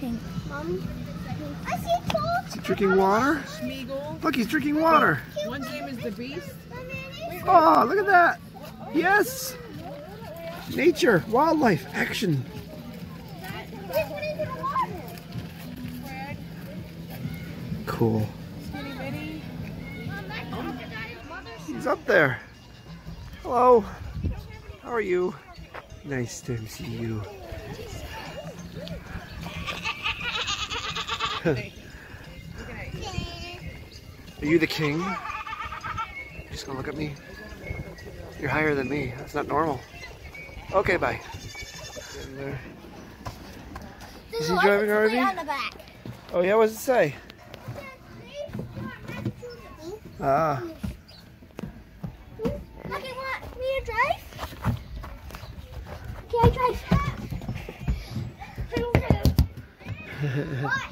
Pink. Mom. I see a Is he drinking water? Schmeagle. Look, he's drinking water. One's name is the Beast. Oh, look at that. Yes. Nature, wildlife, action. Cool. He's up there. Hello. How are you? Nice to see you. Are you the king? You're Just gonna look at me? You're higher than me. That's not normal. Okay, bye. Is he driving our RV? Oh yeah, what does it say? Ah. Okay, want me to drive? Can I drive? what?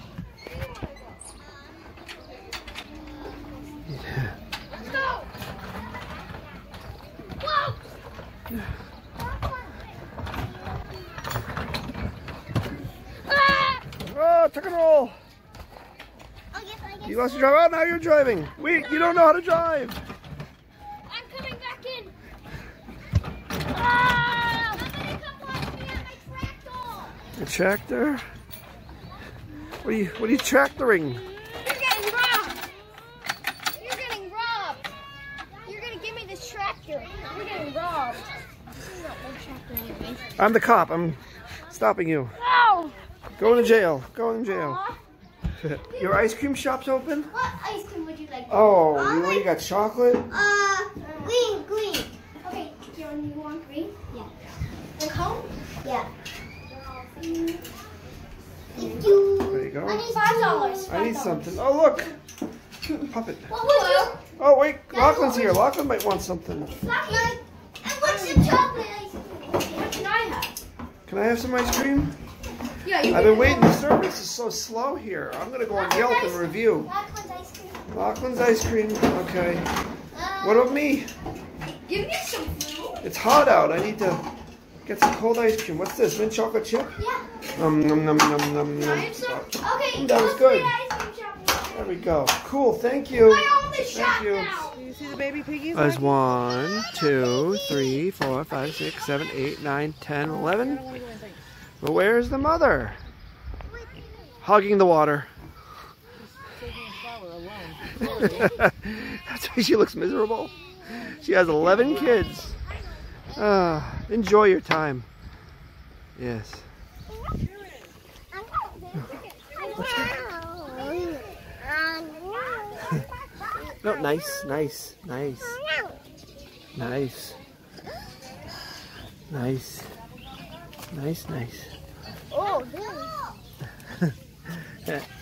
Let's go. Whoa. Ah! Oh, tuck and roll. I guess I guess You lost your drive. Oh, now you're driving. Wait, you don't know how to drive. I'm coming back in. Ah! Somebody come watch me at my tractor. Tractor? What are you? What are you tractoring? You're getting robbed. You're getting robbed. You're gonna give me this tractor. You're getting robbed. This is not my tractor anyways. I'm the cop. I'm stopping you. No! Going to jail. Going to jail. Your ice cream shop's open? What ice cream would you like? Oh, you, what, you got chocolate? Uh, green, green. Okay, do you want, you green? Yeah. The cone? Yeah. Thank you. There you go. I need five dollars. I need something. Oh, look. Puppet. What would you? Oh, wait. Lachlan's here. Lachlan might want something. Lucky. What's the chocolate ice cream? What can I have? Can I have some ice cream? Yeah, I've been waiting. The service is so slow here. I'm going to go on Yelp and review. Lachlan's ice cream. Lachlan's ice cream. Okay. Uh, What about me? Give me some fruit. It's hot out. I need to get some cold ice cream. What's this? Mint chocolate chip? Yeah. Um, num, num, num, num, I num. have some? Okay. That was go good. There we go. Cool. Thank you. I own the you. now. Do you see the baby piggies? There's one, two, three, four, five, six, seven, eight, nine, ten, eleven. But where's the mother? Hugging the water. Taking a shower alone. That's why she looks miserable. She has 11 kids. Ah, enjoy your time. Yes. No, nice, nice, nice, nice, nice, nice, nice. Oh, really?